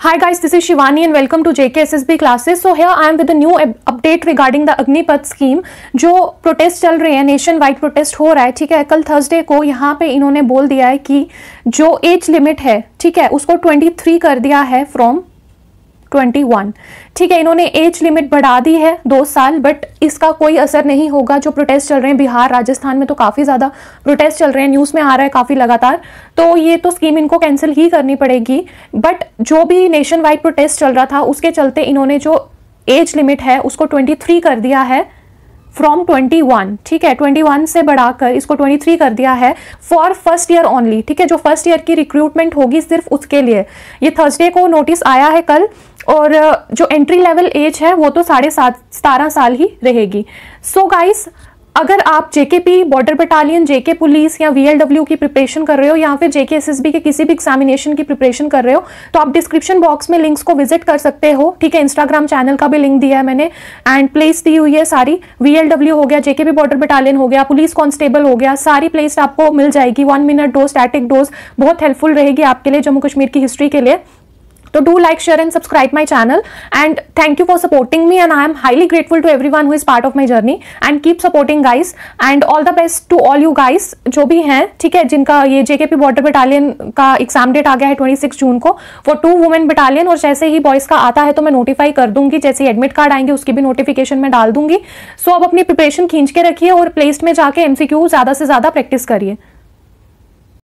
Hi guys, this is Shivani and welcome to JKSSB classes. So here I am with a new update regarding the Agnipath scheme. जो protest चल रहे हैं nation wide protest हो रहा है ठीक है कल थर्सडे को यहाँ पे इन्होंने बोल दिया है कि जो एज लिमिट है ठीक है उसको 23 कर दिया है फ्रॉम 21 ठीक है, इन्होंने एज लिमिट बढ़ा दी है दो साल बट इसका कोई असर नहीं होगा। जो प्रोटेस्ट चल रहे हैं, बिहार, राजस्थान में तो काफ़ी ज़्यादा प्रोटेस्ट चल रहे हैं। न्यूज़ में आ रहा है काफ़ी लगातार। तो ये तो स्कीम इनको कैंसिल ही करनी पड़ेगी। बट जो भी नेशन वाइड प्रोटेस्ट चल रहा था, उसके चलते इन्होंने जो एज लिमिट है, उसको 23 कर दिया है फ्रॉम 21 ठीक है 21 से बढ़ाकर इसको 23 कर दिया है फॉर फ़र्स्ट ईयर ओनली ठीक है, जो फ़र्स्ट ईयर की रिक्रूटमेंट होगी सिर्फ़ उसके लिए। ये थर्सडे को नोटिस आया है कल। और जो एंट्री लेवल एज है, वो तो साढ़े सात, सतारह साल ही रहेगी। सो so गाइस अगर आप JK JKP border battalion JK police या वीएलडब्ल्यू की प्रिपरेशन कर रहे हो, या फिर जेके एसएसबी के किसी भी एग्जामिनेशन की प्रिपरेशन कर रहे हो तो आप डिस्क्रिप्शन बॉक्स में लिंक्स को विज़िट कर सकते हो। ठीक है इंस्टाग्राम चैनल का भी लिंक दिया है मैंने। एंड प्लेस दी हुई है सारी। वीएलडब्ल्यू हो गया जेके जेकेपी बॉर्डर बटालियन हो गया पुलिस कॉन्स्टेबल हो गया, सारी प्लेस आपको मिल जाएगी। One minute dose static dose बहुत हेल्पफुल रहेगी आपके लिए जम्मू कश्मीर की हिस्ट्री के लिए। तो do like share and subscribe my channel and thank you for supporting me and I am highly grateful to everyone who is part of my journey and keep supporting guys and all the best to all you guys जो भी हैं ठीक है जिनका ये JK P border battalion का exam date आ गया है ट्वेंटी सिक्स जून को फॉर टू वुमेन बटालियन और जैसे ही बॉयज़ का आता है तो मैं नोटिफाई कर दूँगी जैसे ही एडमिट कार्ड आएँगे उसकी भी नोटिफिकेशन मैं डाल दूँगी। सो so, अब अपनी प्रिपरेशन खींच के रखिए और प्लेस में जाके एमसीक्यू ज़्यादा से ज़्यादा प्रैक्टिस करिए।